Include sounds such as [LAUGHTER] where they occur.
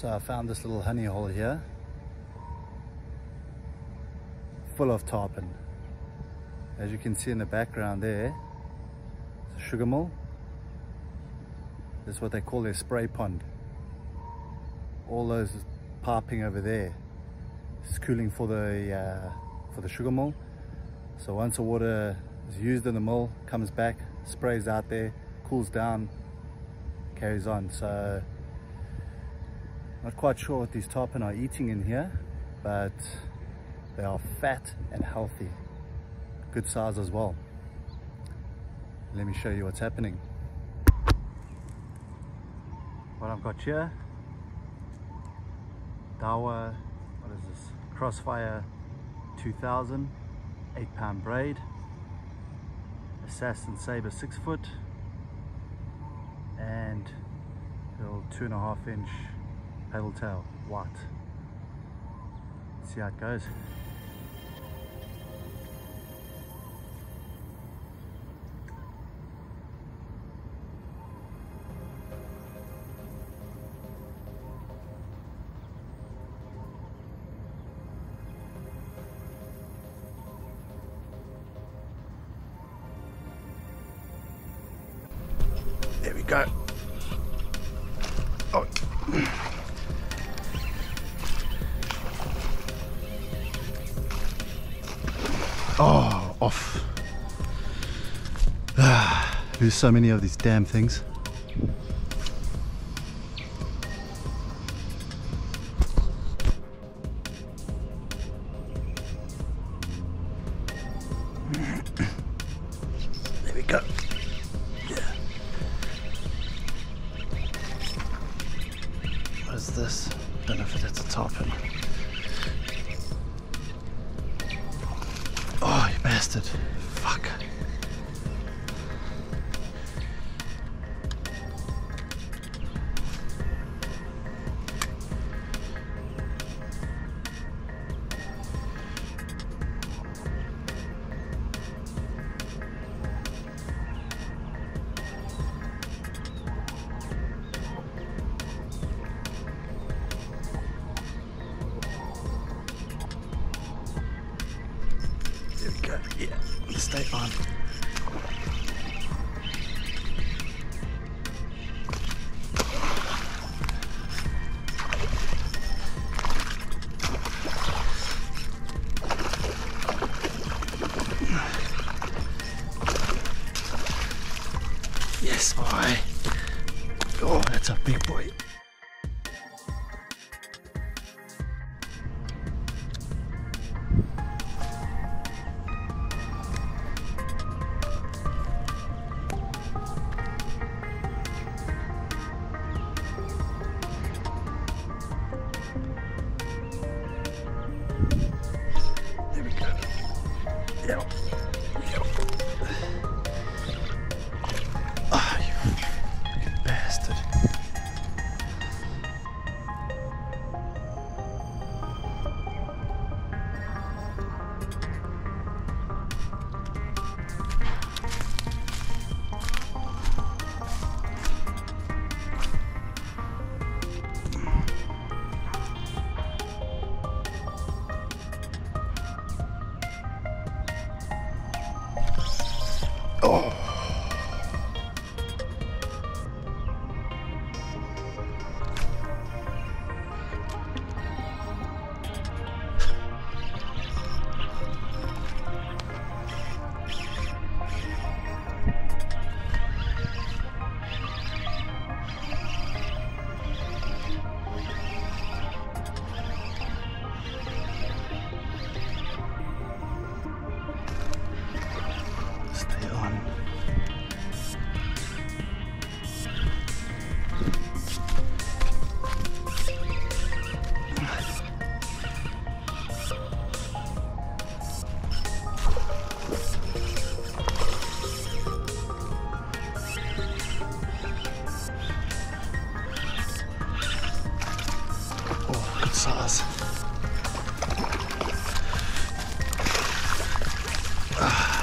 So I found this little honey hole here full of tarpon. As you can see in the background there, it's a sugar mill. This is what they call their spray pond. All those piping over there is cooling for the uh, for the sugar mill. So once the water is used in the mill, comes back, sprays out there, cools down, carries on. So not quite sure what these tarpon are eating in here, but they are fat and healthy. Good size as well. Let me show you what's happening. What I've got here, Daiwa, what is this? Crossfire 2000, 8 pound braid, Assassin Sabre 6 foot, and little two and a half inch paddle tail white. see how it goes. There we go. Oh. Oh, off. Ah, There's so many of these damn things. [CLEARS THROAT] There we go. What is this? Don't know if it's a tarpon. Bastard. Fuck. Stay on. Yes, boy. Oh, that's a big boy. Yep. Oh. sauce. Uh.